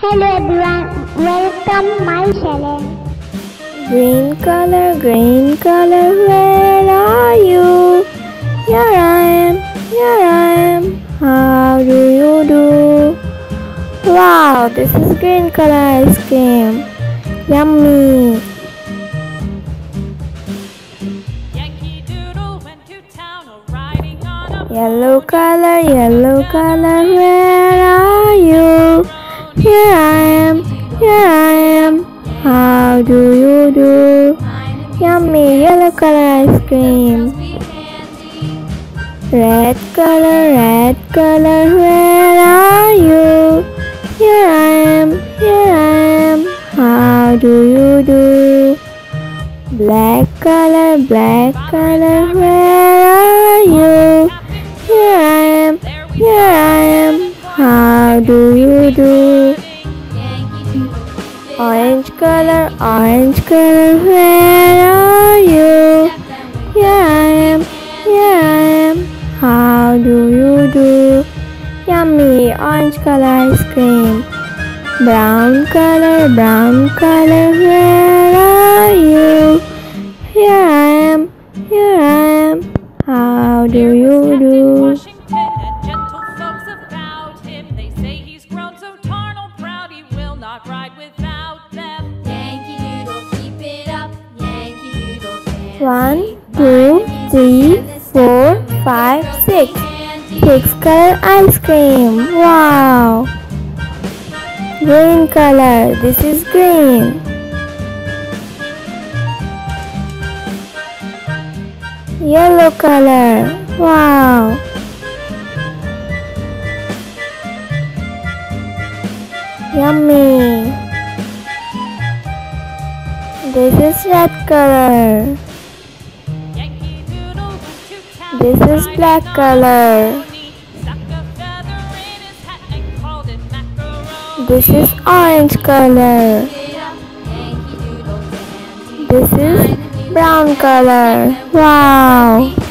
Hello everyone, welcome my channel. Green color, green color, where are you? Here I am, here I am. How do you do? Wow, this is green color ice cream. Yummy. Yankee Doodle went to town a riding on a Yellow color, yellow color, where are you? Here I am, here I am. How do you do? Yummy yellow color ice cream. Red color, red color, where are you? Here I am, here I am. How do you do? Black color, black color, where are you? Here I am, here I am. How do you do? Orange color, orange color, where are you? Here I am, here I am. How do you do? Yummy orange color ice cream. Brown color, brown color, where are you? Here I am, here I am. How do you do? One, two, three, four, five, six. Six color ice cream. Wow. Green color. This is green. Yellow color. Wow. Yummy. This is red color. This is black color. This is orange color. This is brown color. Wow.